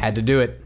Had to do it.